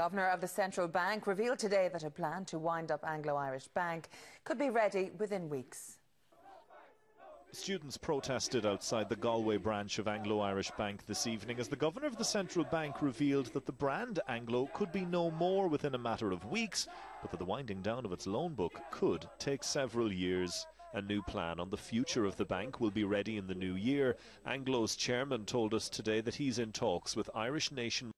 Governor of the Central Bank revealed today that a plan to wind up Anglo-Irish Bank could be ready within weeks. Students protested outside the Galway branch of Anglo-Irish Bank this evening as the governor of the central bank revealed that the brand Anglo could be no more within a matter of weeks, but that the winding down of its loan book could take several years. A new plan on the future of the bank will be ready in the new year. Anglo's chairman told us today that he's in talks with Irish Nation